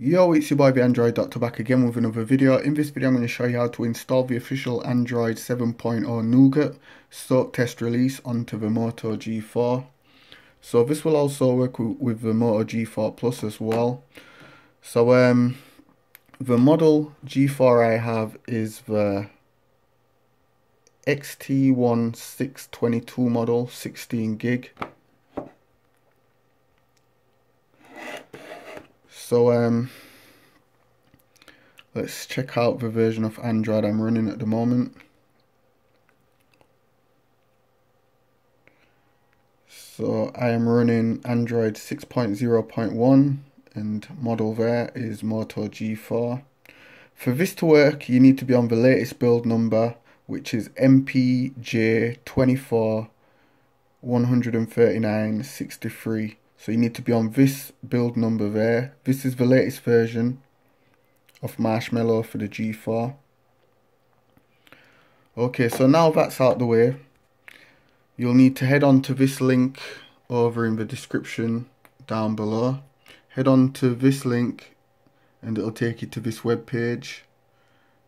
Yo, it's your boy the Android Doctor back again with another video. In this video I'm going to show you how to install the official Android 7.0 Nougat soak test release onto the Moto G4. So this will also work with the Moto G4 Plus as well. So um, the model G4 I have is the XT1622 model 16 gig So um, let's check out the version of Android I'm running at the moment. So I am running Android 6.0.1 and model there is Moto G4. For this to work you need to be on the latest build number which is MPJ24 139.63 so you need to be on this build number there. This is the latest version of Marshmallow for the G4. Okay, so now that's out the way, you'll need to head on to this link over in the description down below. Head on to this link and it'll take you to this web page.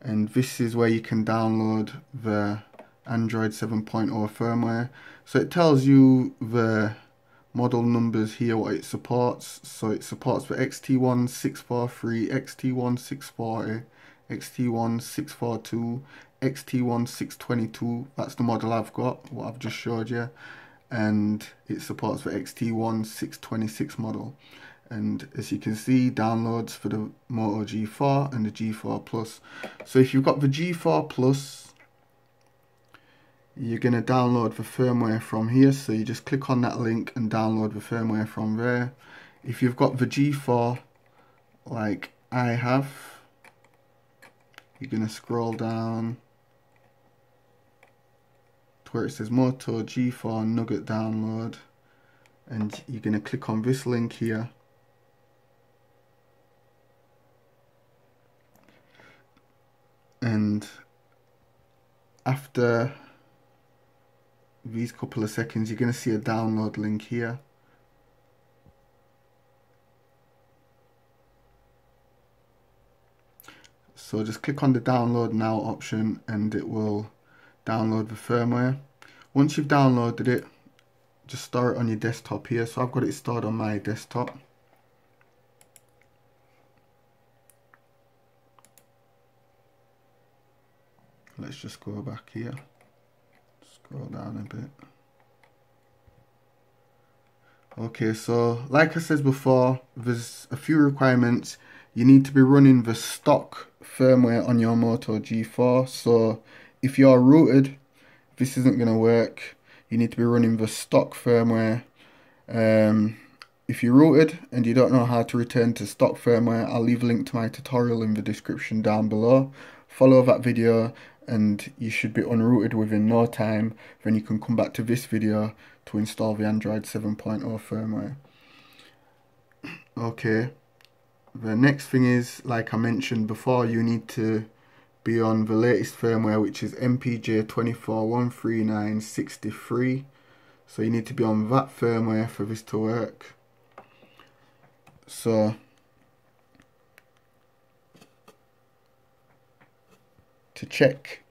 And this is where you can download the Android 7.0 firmware. So it tells you the model numbers here what it supports. So it supports the xt1 643 xt1 640 xt1 642 xt1 622 that's the model i've got what i've just showed you. And it supports the xt1 626 model. And as you can see downloads for the moto g4 and the g4 plus. So if you've got the g4 plus you're going to download the firmware from here so you just click on that link and download the firmware from there. If you've got the G4 like I have you're going to scroll down to where it says Moto G4 Nougat download and you're going to click on this link here. And after these couple of seconds you're going to see a download link here. So just click on the download now option and it will download the firmware. Once you've downloaded it just store it on your desktop here. So I've got it stored on my desktop. Let's just go back here Scroll down a bit. Okay, so like I said before, there's a few requirements. You need to be running the stock firmware on your Moto G4. So if you're rooted, this isn't going to work. You need to be running the stock firmware. Um, if you're rooted and you don't know how to return to stock firmware, I'll leave a link to my tutorial in the description down below. Follow that video and you should be unrooted within no time then you can come back to this video to install the Android 7.0 firmware. Okay the next thing is like I mentioned before you need to be on the latest firmware which is MPJ 2413963 so you need to be on that firmware for this to work. So to check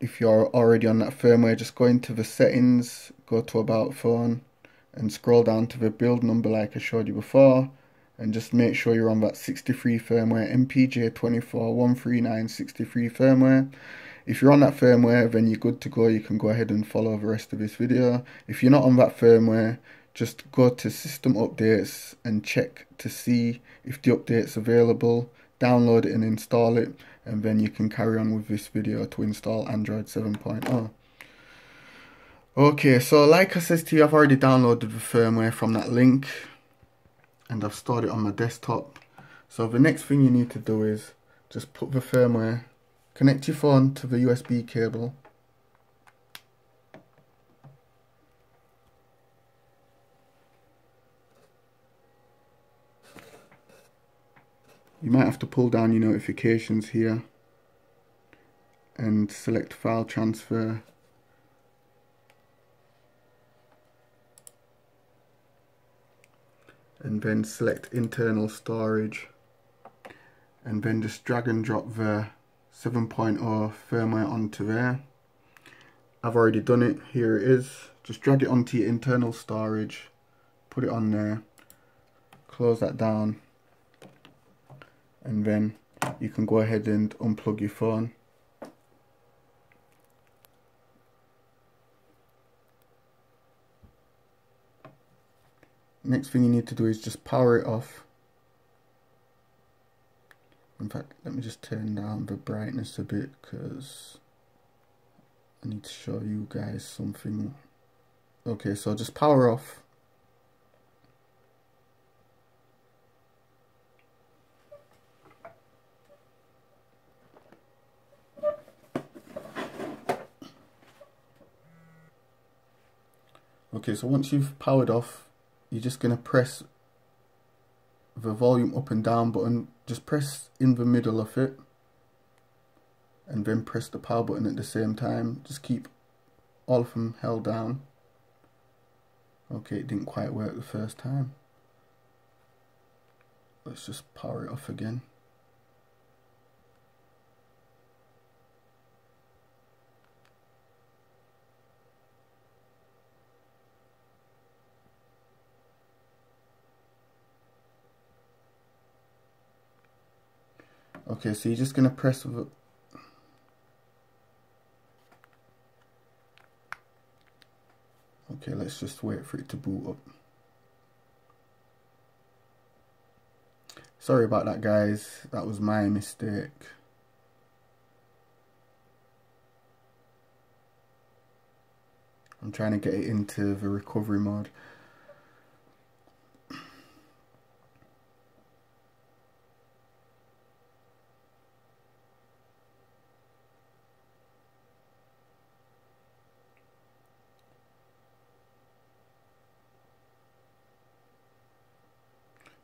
if you're already on that firmware just go into the settings go to about phone and scroll down to the build number like I showed you before and just make sure you're on that 63 firmware MPJ 2413963 firmware. If you're on that firmware then you're good to go. You can go ahead and follow the rest of this video. If you're not on that firmware just go to system updates and check to see if the update's available download and install it and then you can carry on with this video to install Android 7.0 okay so like I said to you I've already downloaded the firmware from that link and I've stored it on my desktop. So the next thing you need to do is just put the firmware connect your phone to the USB cable might have to pull down your notifications here and select file transfer. And then select internal storage. And then just drag and drop the 7.0 firmware onto there. I've already done it, here it is. Just drag it onto your internal storage, put it on there, close that down and then you can go ahead and unplug your phone. Next thing you need to do is just power it off. In fact let me just turn down the brightness a bit because I need to show you guys something. Okay so just power off okay so once you've powered off you're just going to press the volume up and down button, just press in the middle of it and then press the power button at the same time. Just keep all of them held down. Okay, it didn't quite work the first time. Let's just power it off again. Okay, so you're just going to press Okay, let's just wait for it to boot up. Sorry about that guys, that was my mistake. I'm trying to get it into the recovery mode.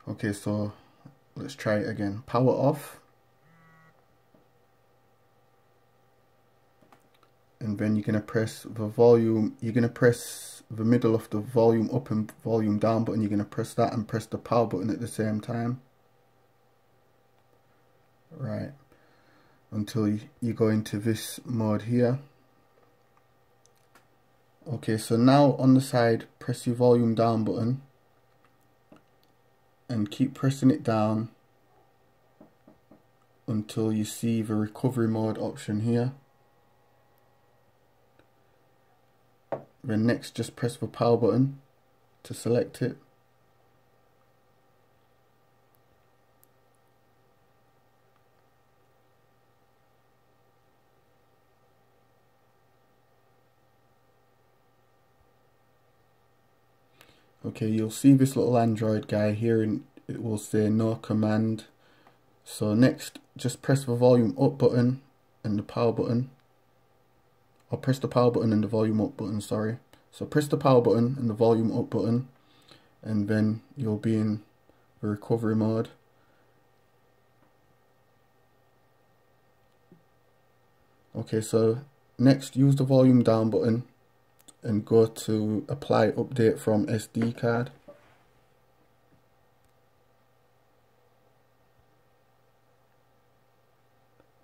Okay, so let's try it again. Power off. And then you're going to press the volume, you're going to press the middle of the volume up and volume down button. You're going to press that and press the power button at the same time. Right. Until you, you go into this mode here. Okay, so now on the side, press your volume down button and keep pressing it down until you see the recovery mode option here. Then next just press the power button to select it. Okay, you'll see this little Android guy here and it will say no command. So next, just press the volume up button and the power button. Or press the power button and the volume up button, sorry. So press the power button and the volume up button and then you'll be in the recovery mode. Okay, so next use the volume down button and go to apply update from SD card.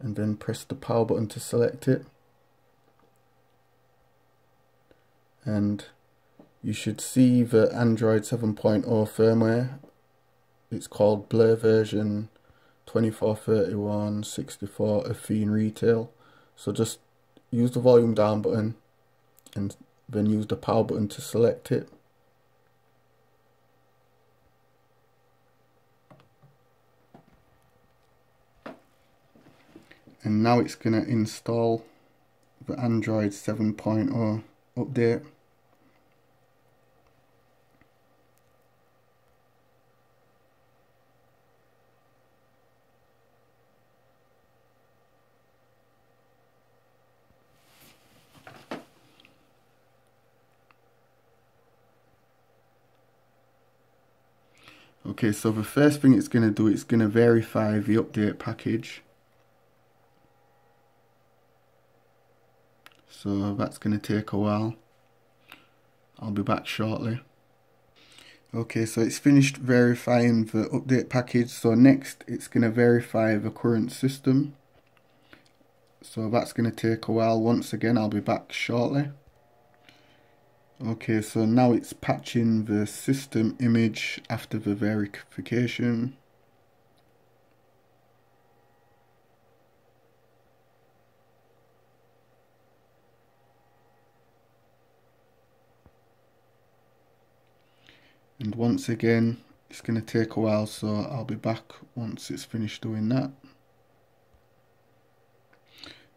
And then press the power button to select it. And you should see the Android 7.0 firmware. It's called Blur version 2431 64 Athene Retail. So just use the volume down button and then use the power button to select it. And now it's going to install the Android 7.0 update. Okay, so the first thing it's going to do, it's going to verify the update package. So that's going to take a while. I'll be back shortly. Okay, so it's finished verifying the update package. So next, it's going to verify the current system. So that's going to take a while. Once again, I'll be back shortly. Okay, so now it's patching the system image after the verification. and once again it's going to take a while so I'll be back once it's finished doing that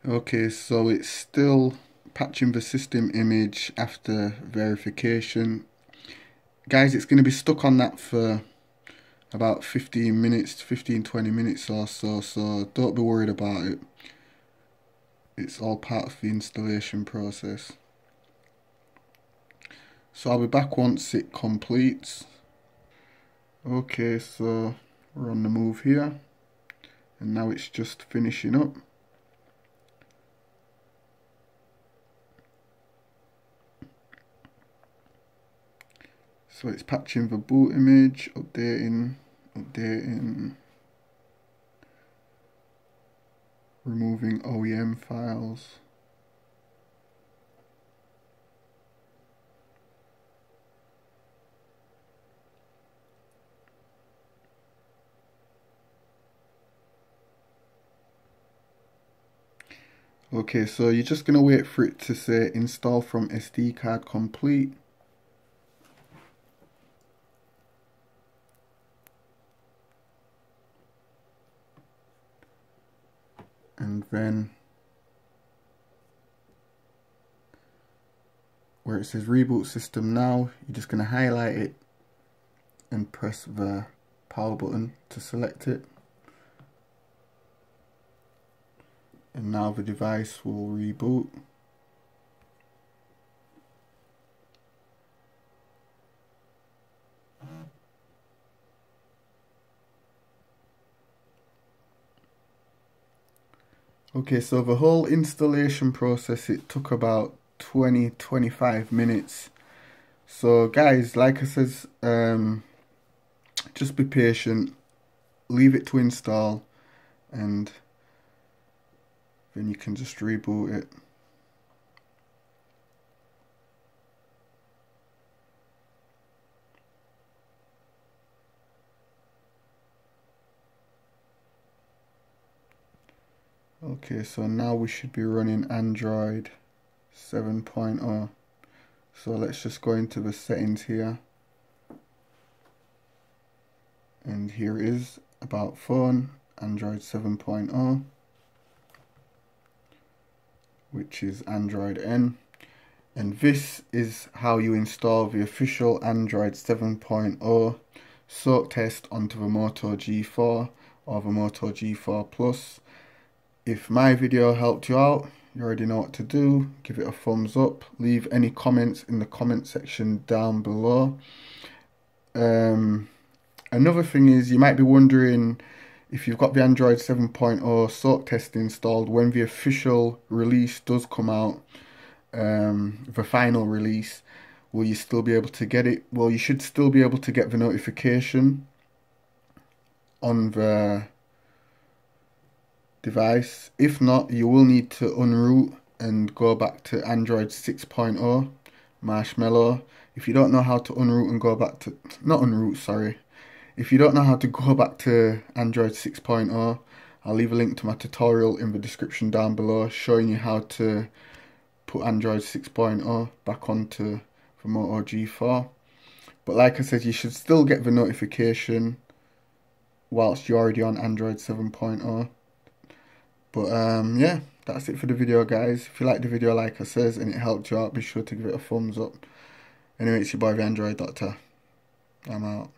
okay so it's still patching the system image after verification guys it's going to be stuck on that for about 15 minutes 15 20 minutes or so so don't be worried about it it's all part of the installation process so I'll be back once it completes. Okay, so we're on the move here. And now it's just finishing up. So it's patching the boot image, updating, updating, removing OEM files. Okay, so you're just going to wait for it to say install from SD card complete. And then where it says reboot system now, you're just going to highlight it and press the power button to select it. and now the device will reboot Okay, so the whole installation process, it took about 20-25 minutes. So guys, like I says, um, just be patient, leave it to install, and then you can just reboot it. Okay, so now we should be running Android 7.0. So let's just go into the settings here. And here is about phone, Android 7.0 which is Android N and this is how you install the official Android 7.0 soak test onto the Moto G4 or the Moto G4 Plus. If my video helped you out, you already know what to do. Give it a thumbs up. Leave any comments in the comment section down below. Um, another thing is you might be wondering if you've got the Android 7.0 soak test installed, when the official release does come out, um, the final release, will you still be able to get it? Well, you should still be able to get the notification on the device. If not, you will need to unroot and go back to Android 6.0 Marshmallow. If you don't know how to unroot and go back to, not unroot, sorry, if you don't know how to go back to Android 6.0, I'll leave a link to my tutorial in the description down below showing you how to put Android 6.0 back onto the Moto G4. But like I said, you should still get the notification whilst you're already on Android 7.0. But um, yeah, that's it for the video guys. If you like the video like I says and it helped you out, be sure to give it a thumbs up. Anyway, it's your boy the Android Doctor. I'm out.